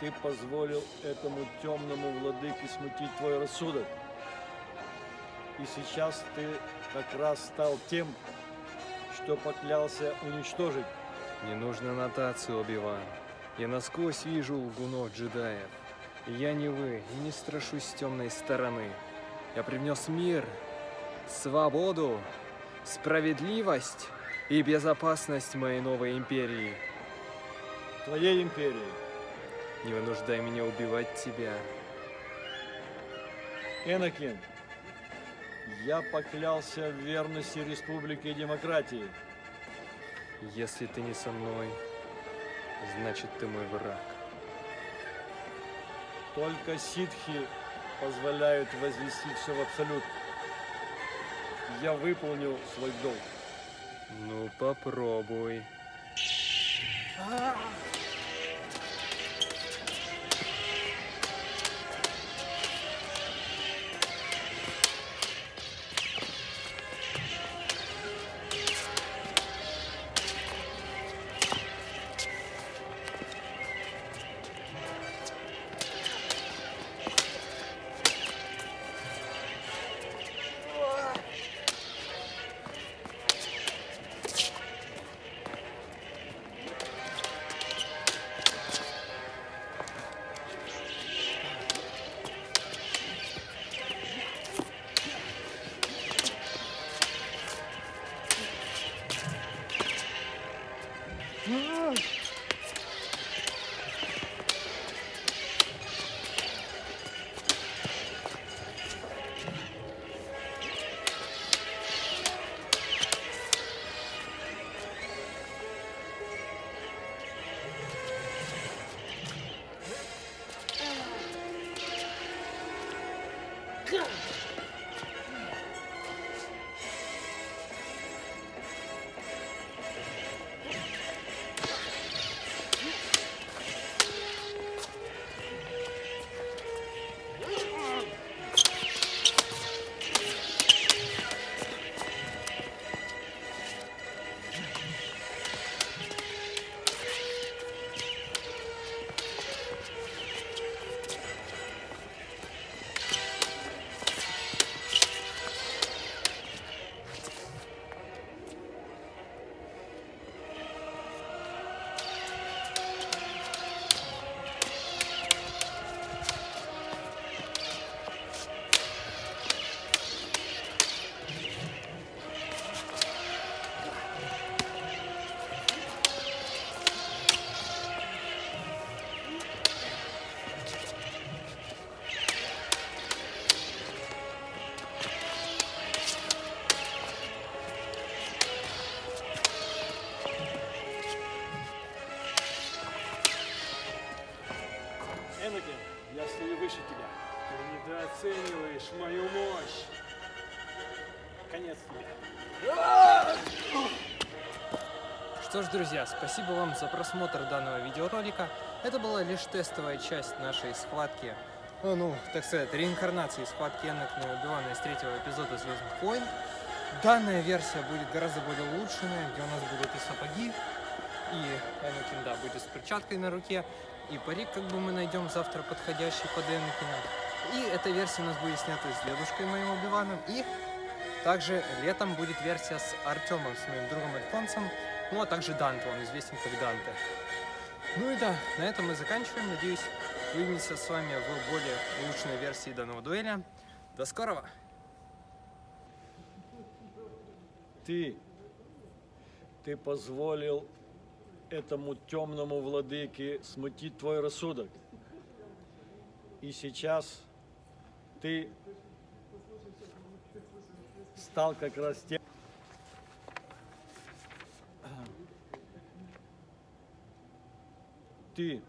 ты позволил этому темному владыке смутить твой рассудок. И сейчас ты как раз стал тем, что поклялся уничтожить. Не нужно нотацию, Оби-Ван. Я насквозь вижу лгунов джедаев. И я не вы, и не страшусь темной стороны. Я привнес мир, свободу, справедливость и безопасность моей новой империи. Твоей империи. Не вынуждай меня убивать тебя. Энакин, я поклялся в верности республике и демократии. Если ты не со мной, значит ты мой враг. Только ситхи позволяют возвести все в абсолют. Я выполнил свой долг. Ну, попробуй. Энакин, выше тебя. Ты недооцениваешь мою мощь. Конец тебе. Что ж, друзья, спасибо вам за просмотр данного видеоролика. Это была лишь тестовая часть нашей схватки, ну, ну так сказать, реинкарнации схватки Энакина и Оби-Вана из третьего эпизода Звездных войн. Данная версия будет гораздо более улучшенная, где у нас будут и сапоги, и Энакин, да, будет с перчаткой на руке, и парик как бы мы найдем завтра подходящий под Энакина. И эта версия у нас будет снята с дедушкой моим Оби-Ваном, и также летом будет версия с Артемом, с моим другом Альфонсом, ну а также Данте, он известен как Данте. Ну и да, на этом мы заканчиваем. Надеюсь, увидимся с вами в более улучшенной версии данного дуэля. До скорого! Ты, ты позволил этому темному владыке смутить твой рассудок. И сейчас ты стал как раз тем, ты